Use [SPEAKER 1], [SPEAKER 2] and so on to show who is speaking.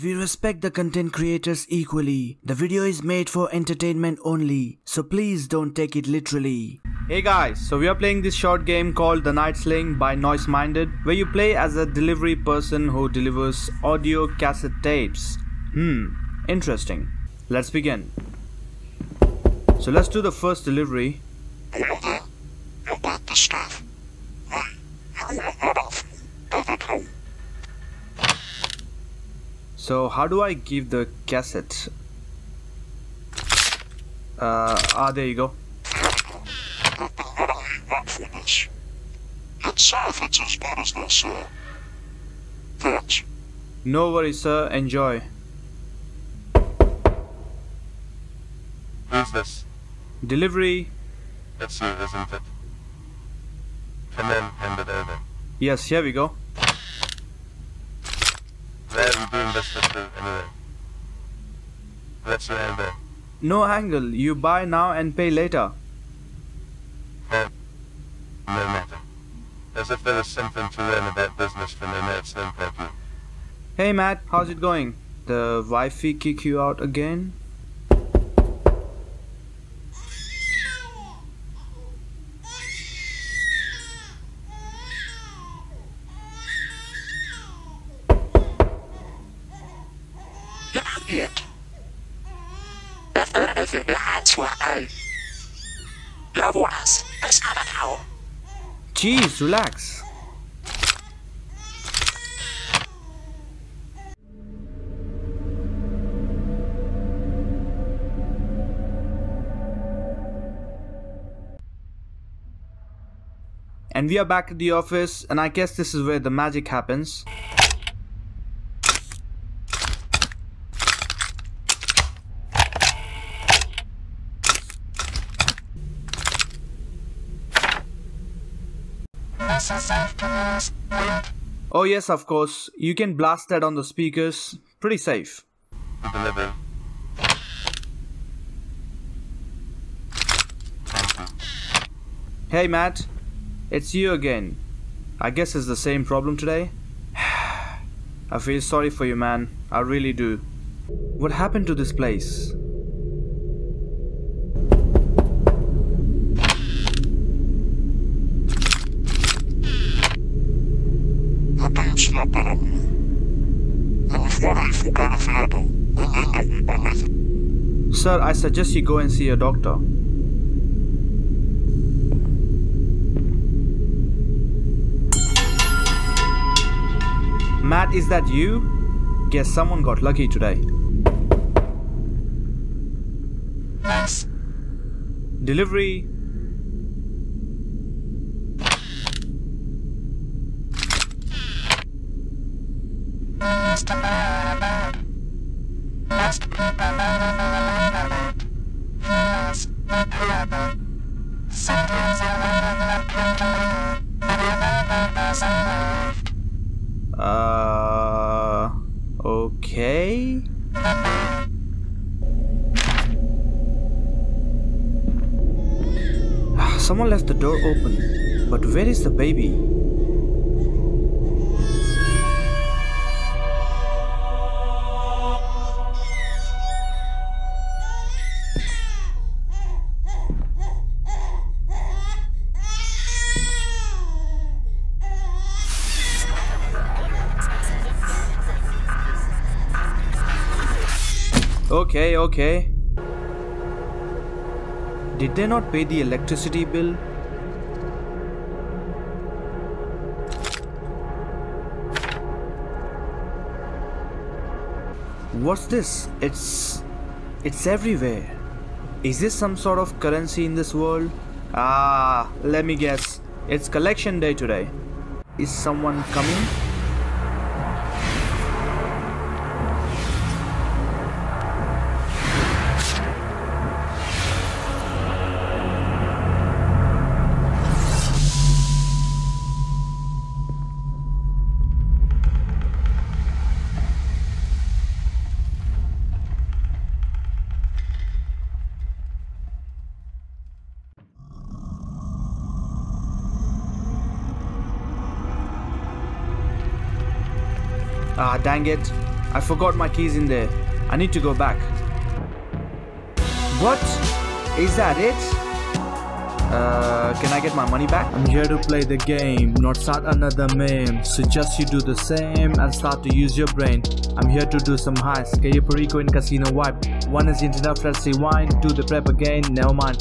[SPEAKER 1] We respect the content creators equally. The video is made for entertainment only, so please don't take it literally. Hey guys, so we are playing this short game called The Nightslink by Noise Minded, where you play as a delivery person who delivers audio cassette tapes. Hmm, interesting. Let's begin. So let's do the first delivery. So how do I give the cassette? Uh, ah, there you go.
[SPEAKER 2] I've been what I want for this. Let's see if it's as bad as they say. Thanks.
[SPEAKER 1] No worries, sir. Enjoy.
[SPEAKER 3] Who's this?
[SPEAKER 1] Delivery.
[SPEAKER 3] It's you, isn't it? Come in, hand it.
[SPEAKER 1] Yes, here we go.
[SPEAKER 3] Doing this with the anyway? Let's land there.
[SPEAKER 1] No angle. You buy now and pay later.
[SPEAKER 3] No. No matter. As if there was something to learn about business from an outside partner.
[SPEAKER 1] Hey Matt, how's it going? The wifey kick you out again?
[SPEAKER 2] It. If anything your hands were A. Your voice is not at all.
[SPEAKER 1] Jeez, relax. And we are back at the office, and I guess this is where the magic happens.
[SPEAKER 2] This is safe to Wind.
[SPEAKER 1] Oh, yes, of course, you can blast that on the speakers. Pretty safe.
[SPEAKER 3] Deliver.
[SPEAKER 1] Hey Matt, it's you again. I guess it's the same problem today. I feel sorry for you, man. I really do. What happened to this place?
[SPEAKER 2] Jag kan inte släppa dem. Jag vill svara i frågan för jag då. Men ändå vi bara
[SPEAKER 1] Sir, I suggest you go and see a doctor. Matt, is that you? Guess someone got lucky today.
[SPEAKER 2] Yes.
[SPEAKER 1] Delivery.
[SPEAKER 2] Mr. Mermaid. Most people live in the Mermaid. Yes, the Mermaid. Sometimes I live in the Mermaid. But remember there's a life.
[SPEAKER 1] Uh. Okay. Ah, Someone left the door open. But where is the baby? Okay, okay. Did they not pay the electricity bill? What's this? It's it's everywhere. Is this some sort of currency in this world? Ah, let me guess. It's collection day today. Is someone coming? Ah, dang it. I forgot my keys in there. I need to go back. What? Is that it? Uh, can I get my money back? I'm here to play the game, not start another meme. Suggest you do the same and start to use your brain. I'm here to do some heists. Your Perico in casino wipe. One is internet, let's rewind. Do the prep again, never mind.